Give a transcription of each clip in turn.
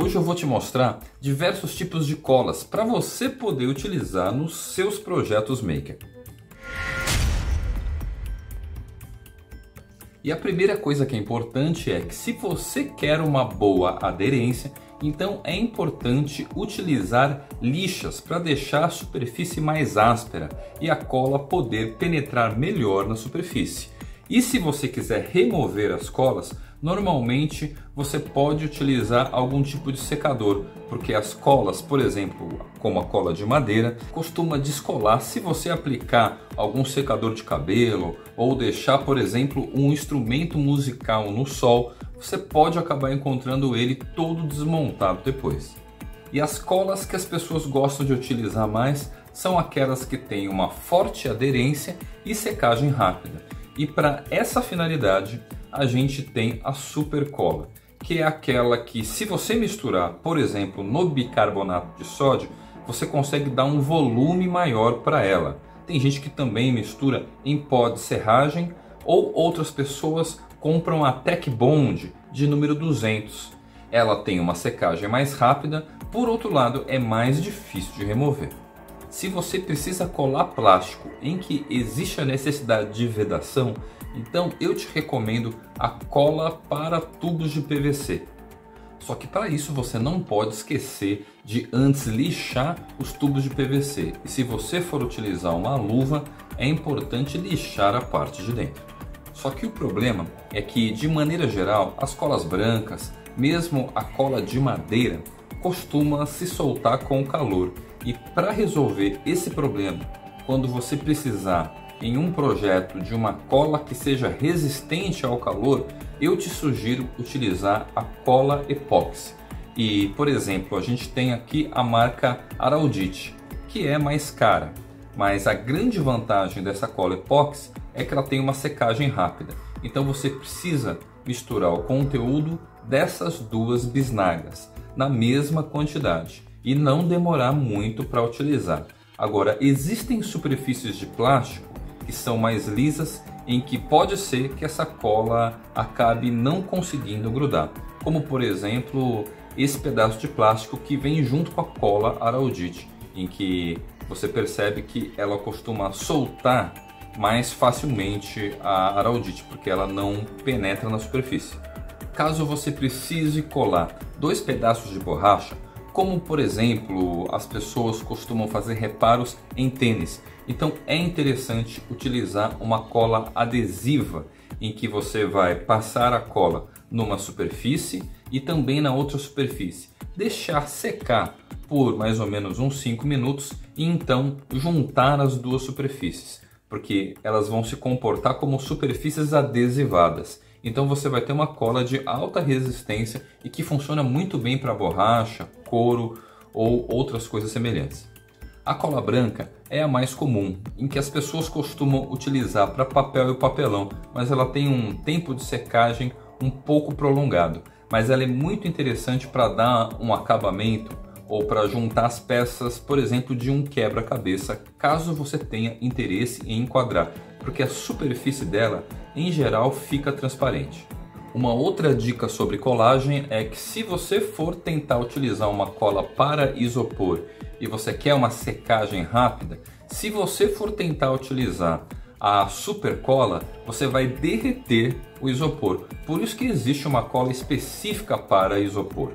Hoje eu vou te mostrar diversos tipos de colas para você poder utilizar nos seus projetos Maker. E a primeira coisa que é importante é que se você quer uma boa aderência, então é importante utilizar lixas para deixar a superfície mais áspera e a cola poder penetrar melhor na superfície. E se você quiser remover as colas, normalmente você pode utilizar algum tipo de secador, porque as colas, por exemplo, como a cola de madeira, costuma descolar se você aplicar algum secador de cabelo ou deixar, por exemplo, um instrumento musical no sol, você pode acabar encontrando ele todo desmontado depois. E as colas que as pessoas gostam de utilizar mais são aquelas que têm uma forte aderência e secagem rápida. E para essa finalidade, a gente tem a super cola, que é aquela que se você misturar, por exemplo, no bicarbonato de sódio, você consegue dar um volume maior para ela. Tem gente que também mistura em pó de serragem ou outras pessoas compram a Tech Bond de número 200. Ela tem uma secagem mais rápida, por outro lado é mais difícil de remover. Se você precisa colar plástico em que existe a necessidade de vedação, então eu te recomendo a cola para tubos de PVC. Só que para isso você não pode esquecer de antes lixar os tubos de PVC. E se você for utilizar uma luva, é importante lixar a parte de dentro. Só que o problema é que, de maneira geral, as colas brancas, mesmo a cola de madeira, costuma se soltar com o calor. E para resolver esse problema, quando você precisar em um projeto de uma cola que seja resistente ao calor, eu te sugiro utilizar a cola epóxi. E, por exemplo, a gente tem aqui a marca Araldite, que é mais cara, mas a grande vantagem dessa cola epóxi é que ela tem uma secagem rápida. Então você precisa misturar o conteúdo dessas duas bisnagas na mesma quantidade e não demorar muito para utilizar. Agora, existem superfícies de plástico que são mais lisas em que pode ser que essa cola acabe não conseguindo grudar, como por exemplo esse pedaço de plástico que vem junto com a cola araldite, em que você percebe que ela costuma soltar mais facilmente a araldite, porque ela não penetra na superfície. Caso você precise colar dois pedaços de borracha, como por exemplo as pessoas costumam fazer reparos em tênis, então é interessante utilizar uma cola adesiva em que você vai passar a cola numa superfície e também na outra superfície, deixar secar por mais ou menos uns 5 minutos e então juntar as duas superfícies porque elas vão se comportar como superfícies adesivadas. Então você vai ter uma cola de alta resistência e que funciona muito bem para borracha, couro ou outras coisas semelhantes. A cola branca é a mais comum, em que as pessoas costumam utilizar para papel e papelão, mas ela tem um tempo de secagem um pouco prolongado. Mas ela é muito interessante para dar um acabamento ou para juntar as peças, por exemplo, de um quebra-cabeça, caso você tenha interesse em enquadrar, porque a superfície dela, em geral, fica transparente. Uma outra dica sobre colagem é que se você for tentar utilizar uma cola para isopor e você quer uma secagem rápida, se você for tentar utilizar a super cola, você vai derreter o isopor. Por isso que existe uma cola específica para isopor.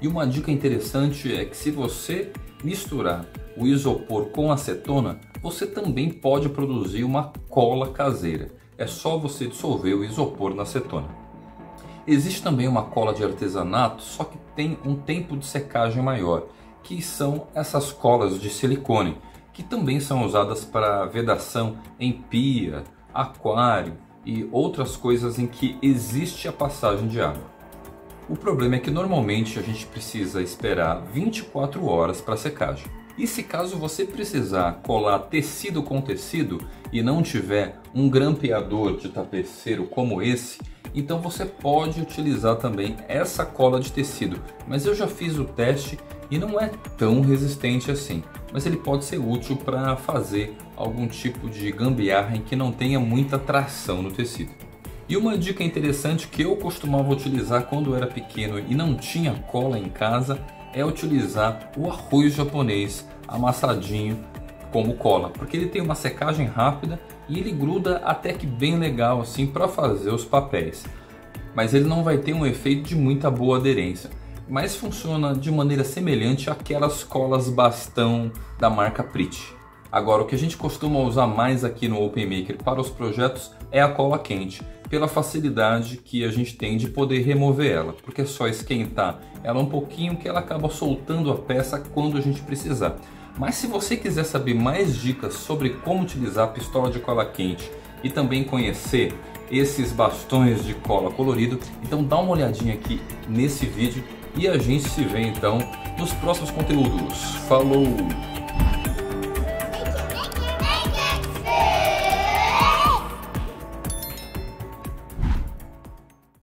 E uma dica interessante é que se você misturar o isopor com acetona, você também pode produzir uma cola caseira. É só você dissolver o isopor na acetona. Existe também uma cola de artesanato, só que tem um tempo de secagem maior, que são essas colas de silicone, que também são usadas para vedação em pia, aquário e outras coisas em que existe a passagem de água. O problema é que normalmente a gente precisa esperar 24 horas para secagem. E se caso você precisar colar tecido com tecido e não tiver um grampeador de tapeceiro como esse, então você pode utilizar também essa cola de tecido. Mas eu já fiz o teste e não é tão resistente assim. Mas ele pode ser útil para fazer algum tipo de gambiarra em que não tenha muita tração no tecido. E uma dica interessante que eu costumava utilizar quando era pequeno e não tinha cola em casa é utilizar o arroz japonês amassadinho como cola, porque ele tem uma secagem rápida e ele gruda até que bem legal assim para fazer os papéis. Mas ele não vai ter um efeito de muita boa aderência, mas funciona de maneira semelhante àquelas colas bastão da marca Prit. Agora, o que a gente costuma usar mais aqui no OpenMaker para os projetos é a cola quente, pela facilidade que a gente tem de poder remover ela, porque é só esquentar ela um pouquinho que ela acaba soltando a peça quando a gente precisar. Mas se você quiser saber mais dicas sobre como utilizar a pistola de cola quente e também conhecer esses bastões de cola colorido, então dá uma olhadinha aqui nesse vídeo e a gente se vê então nos próximos conteúdos. Falou!